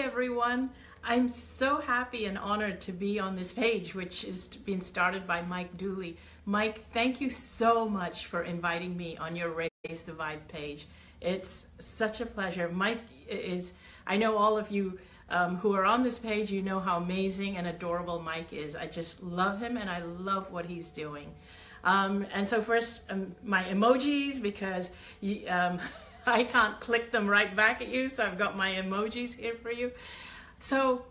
everyone. I'm so happy and honored to be on this page, which is being started by Mike Dooley. Mike, thank you so much for inviting me on your Raise the Vibe page. It's such a pleasure. Mike is, I know all of you um, who are on this page, you know how amazing and adorable Mike is. I just love him and I love what he's doing. Um, and so first, um, my emojis, because um, I can't click them right back at you, so I've got my emojis here for you. So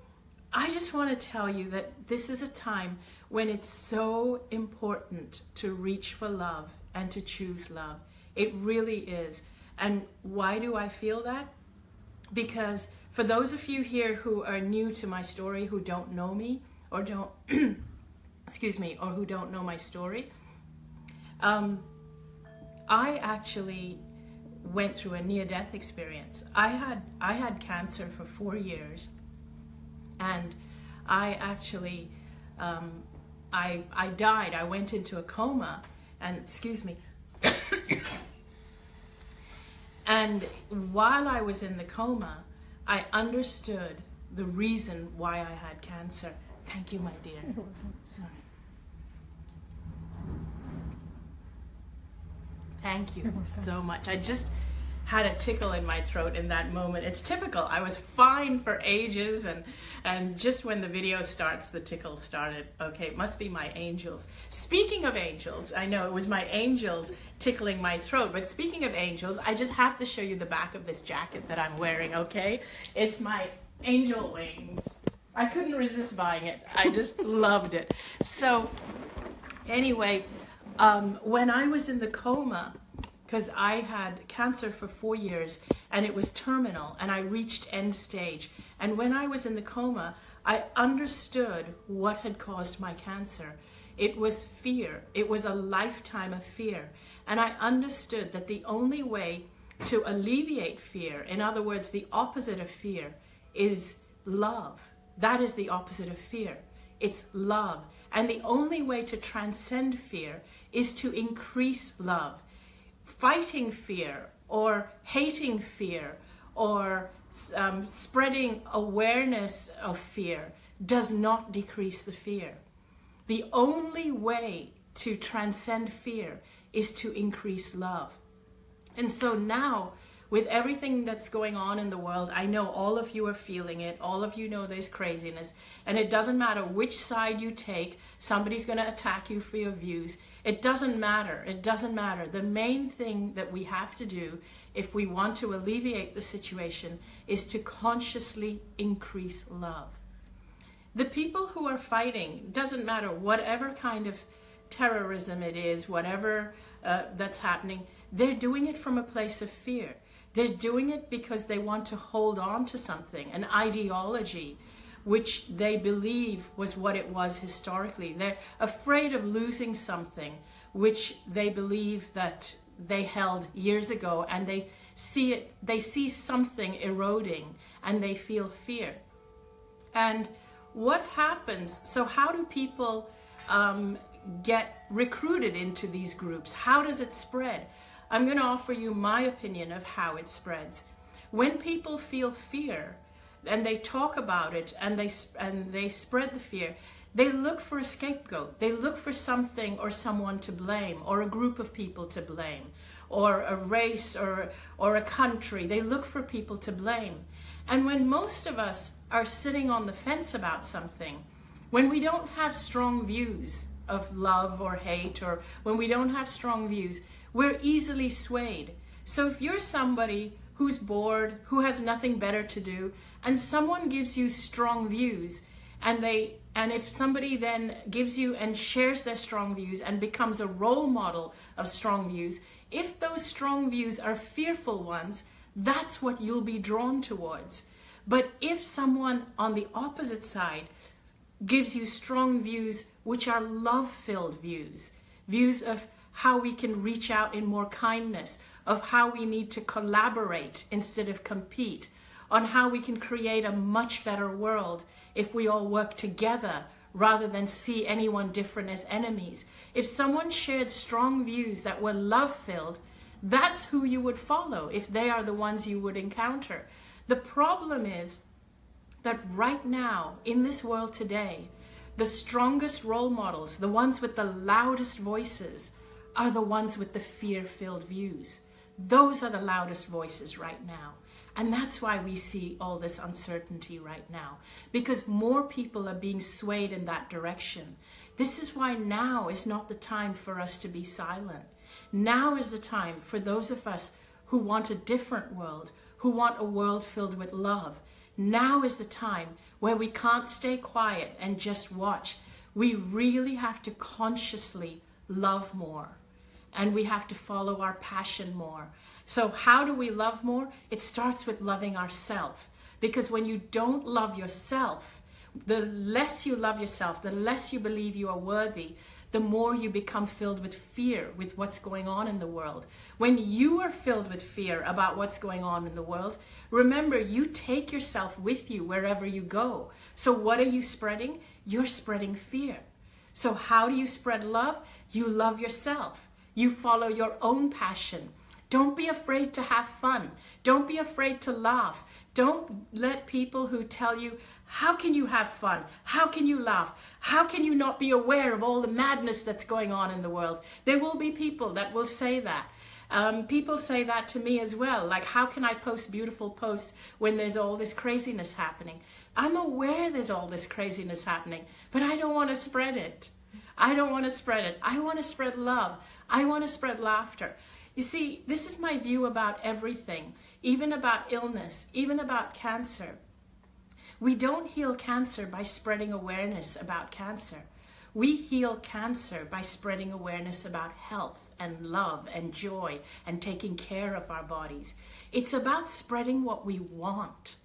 I just want to tell you that this is a time when it's so important to reach for love and to choose love. It really is. And why do I feel that? Because for those of you here who are new to my story, who don't know me, or don't, excuse me, or who don't know my story, um, I actually went through a near-death experience. I had I had cancer for four years, and I actually um, I I died. I went into a coma, and excuse me. and while I was in the coma, I understood the reason why I had cancer. Thank you, my dear. Sorry. Thank you so much. I just had a tickle in my throat in that moment. It's typical. I was fine for ages and and just when the video starts the tickle started. Okay, it must be my angels. Speaking of angels, I know it was my angels tickling my throat, but speaking of angels, I just have to show you the back of this jacket that I'm wearing, okay? It's my angel wings. I couldn't resist buying it. I just loved it. So anyway, um, when I was in the coma, because I had cancer for four years and it was terminal and I reached end stage. And when I was in the coma, I understood what had caused my cancer. It was fear. It was a lifetime of fear. And I understood that the only way to alleviate fear, in other words, the opposite of fear, is love. That is the opposite of fear. It's love. And the only way to transcend fear is to increase love. Fighting fear or hating fear or um, spreading awareness of fear does not decrease the fear. The only way to transcend fear is to increase love. And so now, with everything that's going on in the world, I know all of you are feeling it. All of you know there's craziness. And it doesn't matter which side you take, somebody's going to attack you for your views. It doesn't matter. It doesn't matter. The main thing that we have to do if we want to alleviate the situation is to consciously increase love. The people who are fighting, doesn't matter whatever kind of terrorism it is, whatever uh, that's happening, they're doing it from a place of fear. They're doing it because they want to hold on to something, an ideology, which they believe was what it was historically. They're afraid of losing something which they believe that they held years ago and they see it they see something eroding and they feel fear. And what happens? So how do people um, get recruited into these groups? How does it spread? I'm going to offer you my opinion of how it spreads. When people feel fear, and they talk about it and they and they spread the fear they look for a scapegoat. They look for something or someone to blame or a group of people to blame or a race or or a country. They look for people to blame. And when most of us are sitting on the fence about something when we don't have strong views of love or hate or when we don't have strong views we're easily swayed. So if you're somebody who's bored who has nothing better to do and someone gives you strong views and they and if somebody then gives you and shares their strong views and becomes a role model of strong views if those strong views are fearful ones that's what you'll be drawn towards. But if someone on the opposite side gives you strong views which are love filled views views of how we can reach out in more kindness of how we need to collaborate instead of compete on how we can create a much better world if we all work together rather than see anyone different as enemies. If someone shared strong views that were love filled, that's who you would follow if they are the ones you would encounter. The problem is that right now, in this world today, the strongest role models, the ones with the loudest voices, are the ones with the fear filled views. Those are the loudest voices right now. And that's why we see all this uncertainty right now, because more people are being swayed in that direction. This is why now is not the time for us to be silent. Now is the time for those of us who want a different world, who want a world filled with love. Now is the time where we can't stay quiet and just watch. We really have to consciously love more and we have to follow our passion more. So, how do we love more? It starts with loving ourselves. Because when you don't love yourself, the less you love yourself, the less you believe you are worthy, the more you become filled with fear with what's going on in the world. When you are filled with fear about what's going on in the world, remember you take yourself with you wherever you go. So, what are you spreading? You're spreading fear. So, how do you spread love? You love yourself. You follow your own passion. Don't be afraid to have fun. Don't be afraid to laugh. Don't let people who tell you, how can you have fun? How can you laugh? How can you not be aware of all the madness that's going on in the world? There will be people that will say that. Um, people say that to me as well. Like, how can I post beautiful posts when there's all this craziness happening? I'm aware there's all this craziness happening, but I don't want to spread it. I don't want to spread it. I want to spread love. I want to spread laughter. You see, this is my view about everything, even about illness, even about cancer. We don't heal cancer by spreading awareness about cancer. We heal cancer by spreading awareness about health and love and joy and taking care of our bodies. It's about spreading what we want.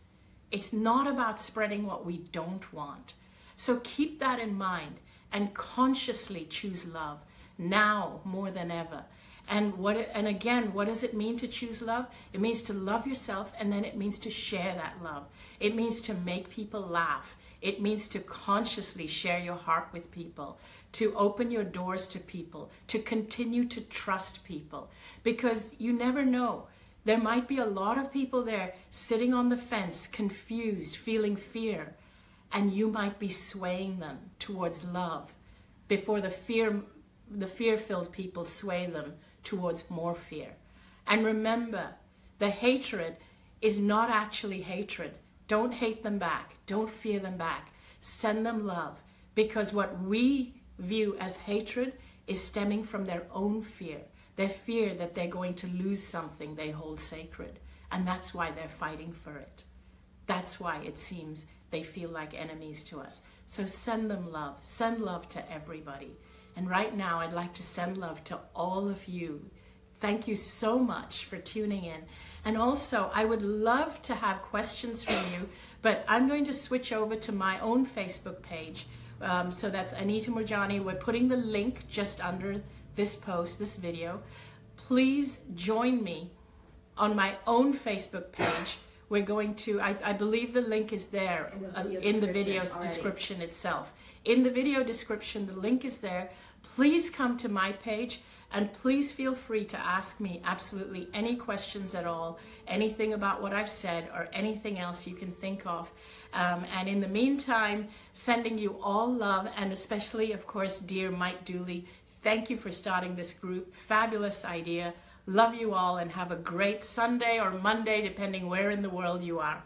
It's not about spreading what we don't want. So keep that in mind and consciously choose love now more than ever. And what and again, what does it mean to choose love? It means to love yourself and then it means to share that love. It means to make people laugh. It means to consciously share your heart with people, to open your doors to people, to continue to trust people because you never know. There might be a lot of people there sitting on the fence, confused, feeling fear, and you might be swaying them towards love before the fear the fear-filled people sway them towards more fear. And remember, the hatred is not actually hatred. Don't hate them back. Don't fear them back. Send them love because what we view as hatred is stemming from their own fear. Their fear that they're going to lose something they hold sacred. And that's why they're fighting for it. That's why it seems they feel like enemies to us. So send them love. Send love to everybody. And right now, I'd like to send love to all of you. Thank you so much for tuning in. And also, I would love to have questions from you, but I'm going to switch over to my own Facebook page. Um, so that's Anita Moorjani. We're putting the link just under this post, this video. Please join me on my own Facebook page. We're going to, I, I believe the link is there in the, uh, in the video's description itself. In the video description, the link is there. Please come to my page and please feel free to ask me absolutely any questions at all, anything about what I've said or anything else you can think of. Um, and in the meantime, sending you all love and especially, of course, dear Mike Dooley, thank you for starting this group. Fabulous idea. Love you all and have a great Sunday or Monday, depending where in the world you are.